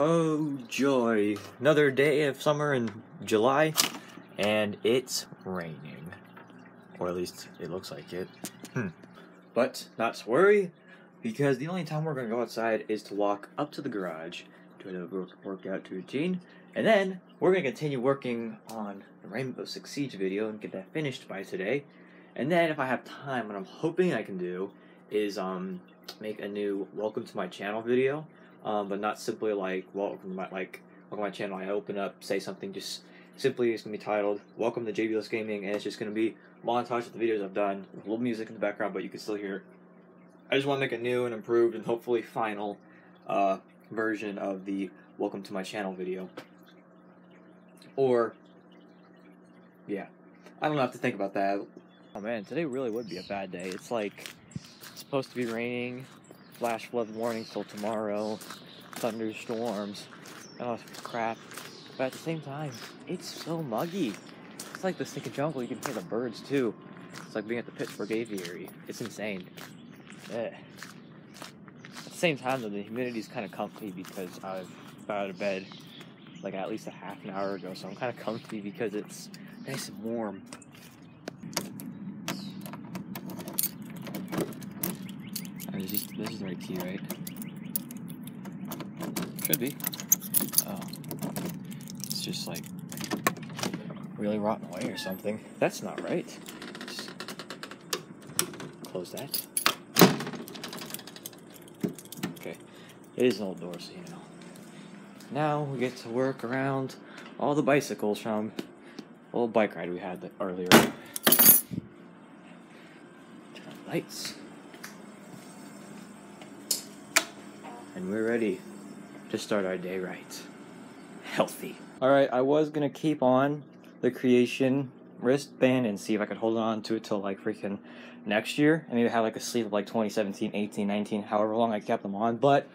Oh joy, another day of summer in July, and it's raining. Or at least it looks like it. Hmm. But not to worry, because the only time we're gonna go outside is to walk up to the garage, do a work- workout routine, and then we're gonna continue working on the Rainbow Six Siege video and get that finished by today. And then if I have time, what I'm hoping I can do is um make a new welcome to my channel video um, but not simply like welcome to my like welcome my channel. I open up, say something, just simply it's gonna be titled "Welcome to Jaybulus Gaming," and it's just gonna be montage of the videos I've done with a little music in the background, but you can still hear. I just want to make a new and improved and hopefully final uh, version of the "Welcome to my channel" video. Or, yeah, I don't have to think about that. Oh man, today really would be a bad day. It's like it's supposed to be raining flash flood warnings till tomorrow, thunderstorms, oh crap. But at the same time, it's so muggy. It's like the stinking jungle, you can hear the birds too. It's like being at the Pittsburgh Aviary. It's insane. At the same time though, the humidity's kind of comfy because I got out of bed like at least a half an hour ago, so I'm kind of comfy because it's nice and warm. Or is this, this is the right key, right? Should be. Oh. It's just like really rotten away or something. That's not right. Just close that. Okay. It is an old door, so you know. Now we get to work around all the bicycles from little bike ride we had earlier. Turn on lights. And we're ready to start our day right. Healthy. Alright, I was gonna keep on the creation wristband and see if I could hold on to it till like freaking next year and maybe have like a sleeve of like 2017, 18, 19, however long I kept them on, but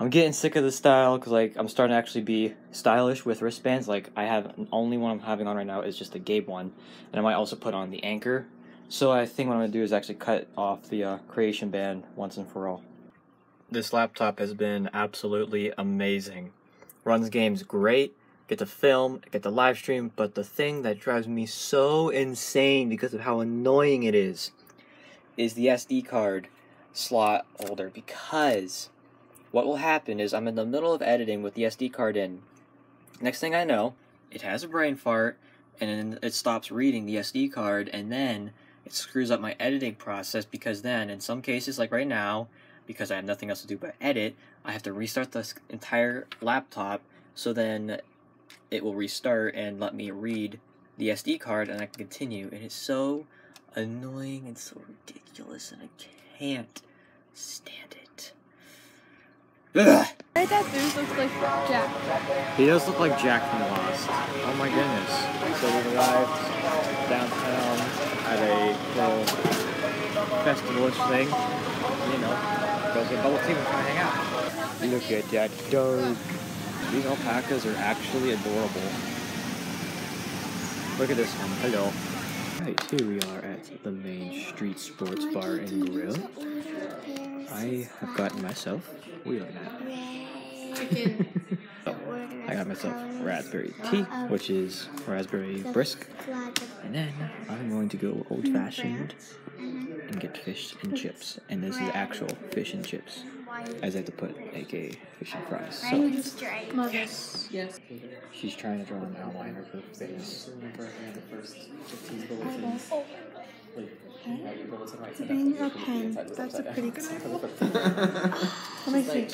I'm getting sick of the style because like I'm starting to actually be stylish with wristbands. Like I have only one I'm having on right now is just a Gabe one, and I might also put on the Anchor. So I think what I'm gonna do is actually cut off the uh, creation band once and for all. This laptop has been absolutely amazing. Runs games great, get to film, get to live stream, but the thing that drives me so insane because of how annoying it is is the SD card slot holder because what will happen is I'm in the middle of editing with the SD card in. Next thing I know, it has a brain fart and it stops reading the SD card and then it screws up my editing process because then in some cases like right now because I have nothing else to do but edit, I have to restart this entire laptop so then it will restart and let me read the SD card and I can continue. And it's so annoying and so ridiculous and I can't stand it. Ugh. Right, that dude looks like Jack. He does look like Jack from Lost. Oh my goodness. So we arrived downtown at a little festivalish thing. You know, go get bubble tea try to hang out. Look at that dog. These alpacas are actually adorable. Look at this one. Hello. Right, here we are at the Main Street Sports Bar and Grill. I have gotten myself wheel I got myself raspberry tea, which is raspberry brisk, and then I'm going to go old fashioned and get fish and chips. And this is actual fish and chips, as I have to put aka fish and fries. So Yes. Yes. she's trying to draw an outline of her face. Being a pen, that's a pretty good Let me see.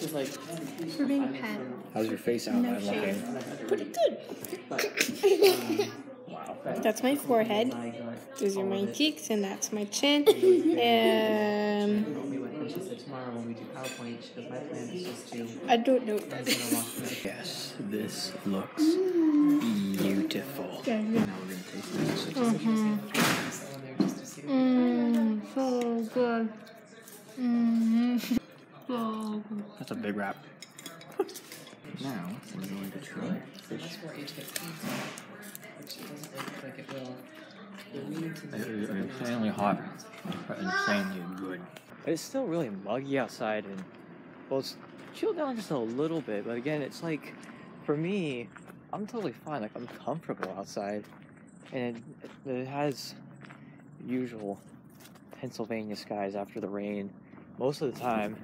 For being a pen. How's your face outline looking? Pretty good. That's my forehead. Those are my cheeks, and that's my chin. Um, I don't know. Yes, this looks beautiful. Yeah, yeah. Now we're gonna taste this. Mm-hmm. Mmm, so good. Mmm, so good. That's a big wrap. now we're going to try fish. It's insanely hot, but insanely good. It's still really muggy outside, and well, it's chilled down just a little bit. But again, it's like, for me, I'm totally fine. Like, I'm comfortable outside. And it, it has usual Pennsylvania skies after the rain. Most of the time,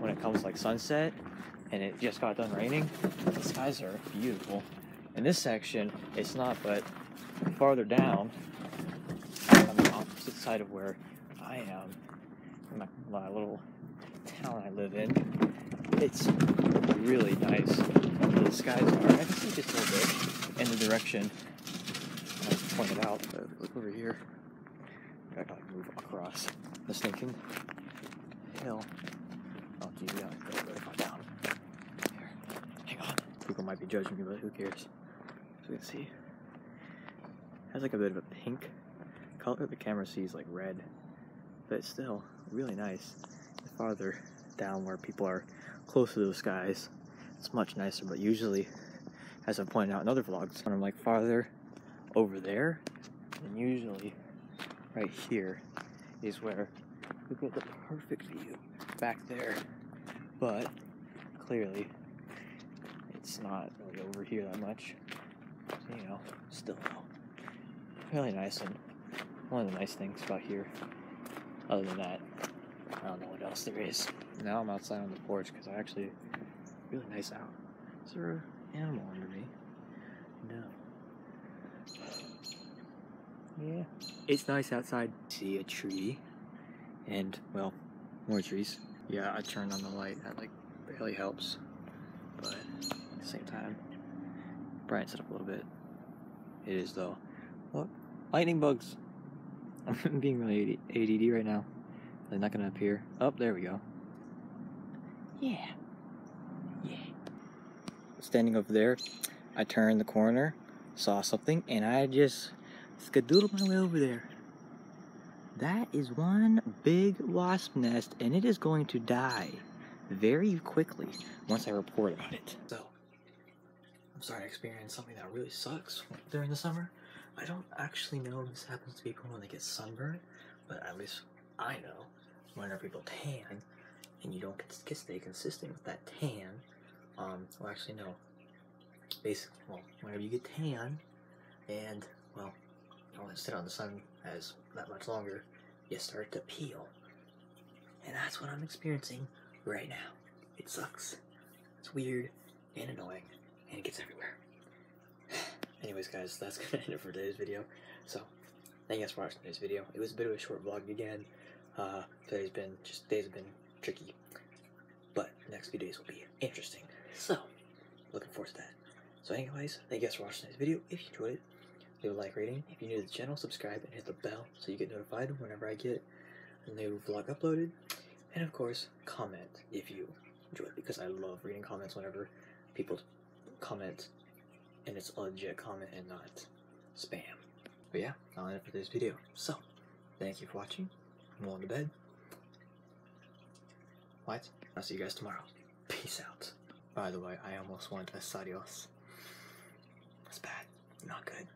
when it comes like sunset and it just got done raining, the skies are beautiful. In this section, it's not, but farther down, on the opposite side of where I am, in my, my little town I live in, it's really nice. The skies are, I can see just a little bit in the direction I pointed out, look over here. I gotta move across the stinking hill. Oh, geez, we gotta go really down. Here, hang on. People might be judging me, but who cares? You can see, has like a bit of a pink color. The camera sees like red, but it's still really nice. The farther down where people are close to those skies, it's much nicer. But usually, as I've pointed out in other vlogs, when I'm like farther over there, and usually right here is where we get the perfect view back there. But clearly, it's not really over here that much. You know, still really nice and one of the nice things about here. Other than that, I don't know what else there is. Now I'm outside on the porch because I actually really nice out. Is there an animal under me? No. Yeah. It's nice outside. See a tree. And, well, more trees. Yeah, I turned on the light. That, like, barely helps. But, at the same time, brightens it up a little bit. It is, though. What? Lightning bugs. I'm being really ADD right now. They're not gonna appear. Oh, there we go. Yeah. Yeah. Standing over there, I turned the corner, saw something, and I just Skadoodle my way over there. That is one big wasp nest, and it is going to die very quickly once I report about it. So, I'm starting to experience something that really sucks during the summer. I don't actually know if this happens to people when they get sunburned, but at least I know whenever people tan and you don't get, stay consistent with that tan, um, well, actually, no. Basically, well, whenever you get tan and, well, don't sit on the sun as that much longer, you start to peel. And that's what I'm experiencing right now. It sucks. It's weird and annoying, and it gets everywhere. Anyways, guys, that's gonna end it for today's video. So, thank you guys for watching today's video. It was a bit of a short vlog again. Uh, today's been, just days have been tricky. But next few days will be interesting. So, looking forward to that. So anyways, thank you guys for watching today's video. If you enjoyed it, leave a like rating. If you're new to the channel, subscribe and hit the bell so you get notified whenever I get a new vlog uploaded. And of course, comment if you enjoy it because I love reading comments whenever people comment and it's a legit comment and not spam. But yeah, I'll end it for this video. So, thank you for watching. I'm going to bed. What? I'll see you guys tomorrow. Peace out. By the way, I almost went Asadios. That's bad. Not good.